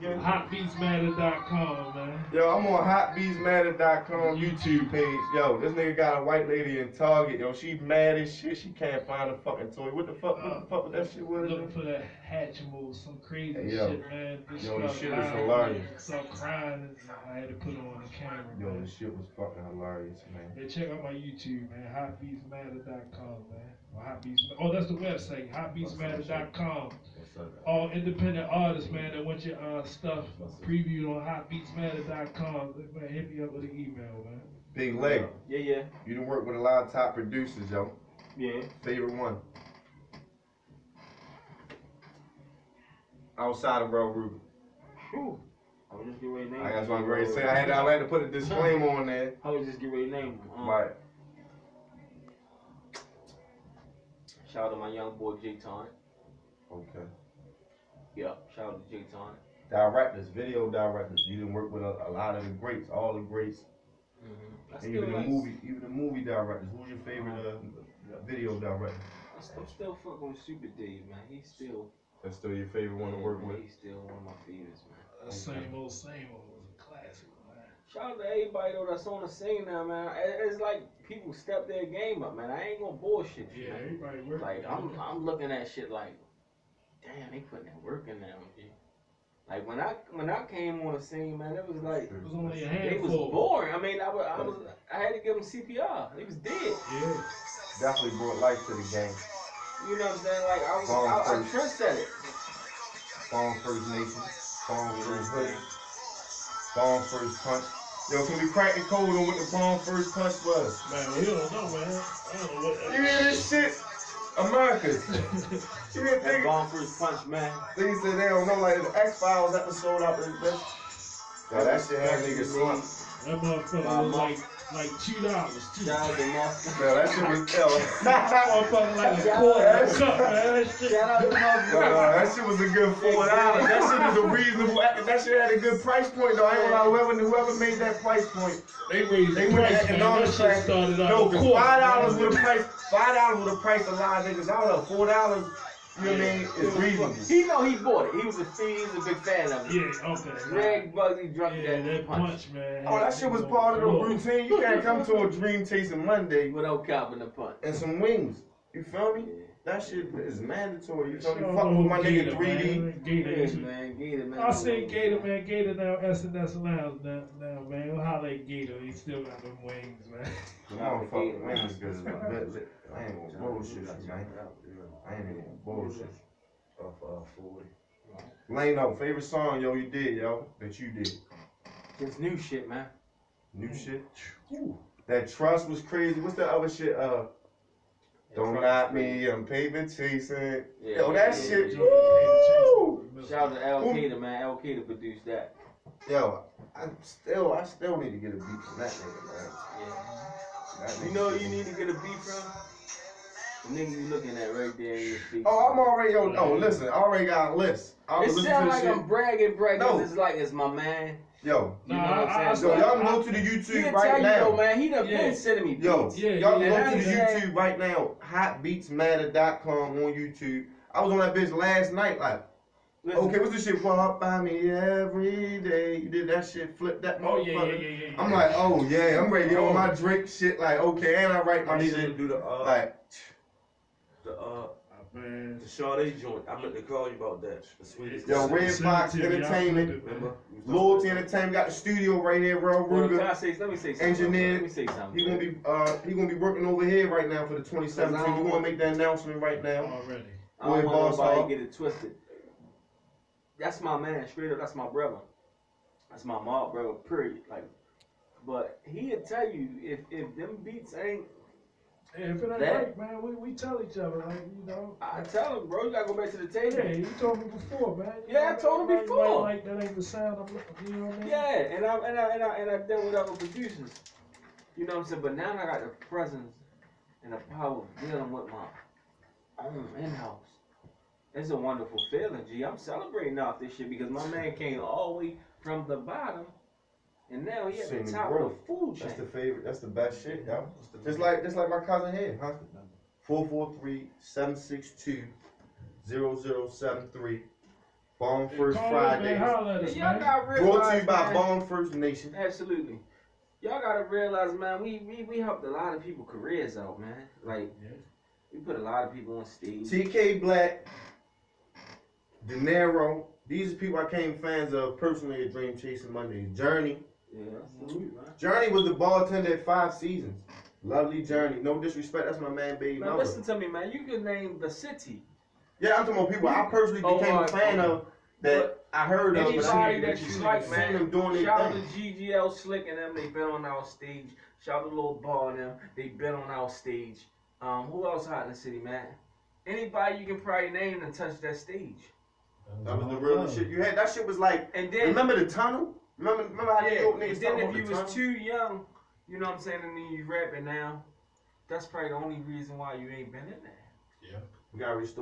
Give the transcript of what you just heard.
Hotbeatsmatter.com, man. Yo, I'm on hotbeatsmatter.com YouTube page. Yo, this nigga got a white lady in Target. Yo, she mad as shit. She can't find a fucking toy. What the fuck? What the fuck with that shit was? Looking for that Hatchimal, some crazy Hey, yo. shit, man. This Yo, this shit was lying, hilarious. Start crying. I had to put it on the camera, Yo, man. this shit was fucking hilarious, man. Yeah, check out my YouTube, man. Hotbeatsmatter.com, man. Or Hotbeats. Oh, that's the website. Hotbeatsmatter.com. All independent artists, man, that want your uh, stuff previewed on hotbeatsmatter.com. Man, hit me up with an email, man. Big leg. Yeah, yeah, You done work with a lot of top producers, yo. yeah. Favorite one. Outside of Bro Ruby. Whew. I was just getting ready to name. I them. guess what I'm ready to say. I had, to, I had to put a disclaimer on there. I was just getting ready to name them. Um, Right. Shout out to my young boy Jay Tonic. Okay. Yeah, shout out to Jay Tonic. Directors, video directors. You done work with a, a lot of the greats, all the greats. Mm-hmm. I And still even the like, movie, even the movie directors. Who's your favorite uh, video director? I still, still fucking with Super Dave, man. He's still That's still your favorite one to work man, with. He's still one of my favorites, man. Uh, Same old, same old. was a classic, man. Shout out to everybody though that's on the scene now, man. It's like people step their game up, man. I ain't gonna bullshit you, Yeah, man. everybody working. Like I'm, I'm looking at shit like, damn, they putting that work in there, G. Like when I when I came on the scene, man, it was like It was only a they was boring. I mean, I was, I was I had to give them CPR. He was dead. Yeah. Definitely brought life to the game. You know what I'm saying? Like I was, Bomb I, I first. trust at it. Bomb First Nation. Bomb First Hood. Bomb First Punch. Yo, can we crack the code on what the Bomb First Punch was? Man, we don't know, man. I don't know what You hear this shit? Americans. You didn't think first punch, man. Niggas said they don't know like the X Files episode out there. That, yeah, that shit had niggas slumped. That motherfucker My was mom- like like two dollars too. Shout out to Muff. Yeah, that shit was yo. Motherfucker like a quarter of a man. That shit. Shout out to Muff. Yo, that shit was a good four dollars. That shit was a reasonable. That shit had a good price point though. I ain't gonna lie. Whoever whoever made that price point, They raised they the went price, man. economic That shit class. started out No, at cause five dollars would have price. Five dollars would have priced a lot of niggas out of four dollars. You know what I mean? It's reasonable. He know he bought it. He was a he was a big fan of it. Yeah, okay. Greg Bugsy drunk Yeah, that, that punch. punch, man. Oh, that shit was part of the routine. You can't come to a Dream Chasing Monday without copping the punch. and some wings. You feel me? That shit is mandatory. You feel me? Sure, Fuck with my Gator, nigga 3D. man. Gator, Yeah, man, Gator, man. I seen Gator, man. Gator now SNS Lounge now, now, man. We'll holler at Gator. He still got them wings, man. The motherfucking wings good as my lit- lit- I ain't gonna bullshit you, man. I ain't even gonna bullshit you. Off uh, 40. Lano, favorite song, yo, you did, yo, that you did. This new shit, man. New shit. That trust was crazy. What's that other shit? Uh, don't knock me, I'm paper chasing. Yeah, Yo, that yeah, shit. yeah, Woo! Shout out to Al Qaeda, man. Al Qaeda produced that. Yo, I still, I still need to get a beat from that nigga, man. Yeah. That You know you need to get a beat from? The nigga you looking at right there in your feet. Oh, I'm already on. Oh, listen, I already got a list. I It was listening sound like this I'm bragging, bragging. No. It's like it's my man. Yo, You Nah, know what I- I- I'm saying? yo, y'all can go to the He'll YouTube tell right you now. though, man. He done Yeah. been sending me beats. Yo, Yeah, y'all yeah, can go to the that's- YouTube right now. Hotbeatsmatter.com on YouTube. I was on that bitch last night. Like, Listen, okay, what's this shit? Walk by me every day. You did that shit. Flip that Oh, yeah, motherfucker. yeah, yeah, yeah. I'm like, oh yeah, I'm ready to get on my Drake shit. Like, okay, and I write I my need to shit. do the uh, Like, the uh, man. the Sade joint. I meant to call you about that. The sweetest. yo, Red Fox to me, I'll Entertainment, flip it, man. Remember? Loyalty Entertainment got the studio right here, bro. well, Ruger. say, let me say something. Engineer. Let me say something. He gonna be uh he gonna be working over here right now for the 2017. You gonna make that announcement right now? Already. I don't want nobody to get it twisted. That's my man, straight up. That's my brother. That's my mob brother. Period. Like, but he'll tell you if if them beats ain't. If it ain't That- right, man, we, we tell each other, like, you know. I tell him, bro, you gotta go back to the table. Yeah, you told me before, man. You Yeah, I told him like- before. Like, that ain't the sound I'm looking you know what I mean? Yeah, and I and I and I and I dealt with other producers. You know what I'm saying? But now I got the presence and the power of dealing with my own in house. It's a wonderful feeling, G. I'm celebrating off this shit because my man came all the way from the bottom and now he at the the top of the food chain. That's the favorite. That's the best shit, yo. Just like just like my cousin here, huh? 443-762-0073. Bomb First Call us, man. Fridays. Holler at us, And y'all man. gotta Brought to you by man, Bomb First Nation. Absolutely. Y'all gotta realize, man, we, we, we helped a lot of people careers out, man. Like, Yeah. we put a lot of people on stage. TK Black, De Niro. These are people I came fans of personally at Dream Chasing Monday. Journey. Yeah. Journey was the bartender at five seasons. Lovely Journey. No disrespect, that's my man, baby Man, mother. listen to me, man. You can name the city. Yeah, I'm talking about people I personally Oh, became uh, a fan okay. of that I heard of. Anybody that you like, man. them doing Shout out to GGL Slick and them. They been on our stage. Shout out to Lil Ball and them. They been on our stage. Um, who else hot in the city, man? Anybody you can probably name and touch that stage. That was the real shit. You had that shit was like. And then Remember the tunnel? Remember, remember how Yeah, go and niggas then if you the was tunnel? too young, you know what I'm saying, and then you rapping now, that's probably the only reason why you ain't been in there. Yeah. We gotta restore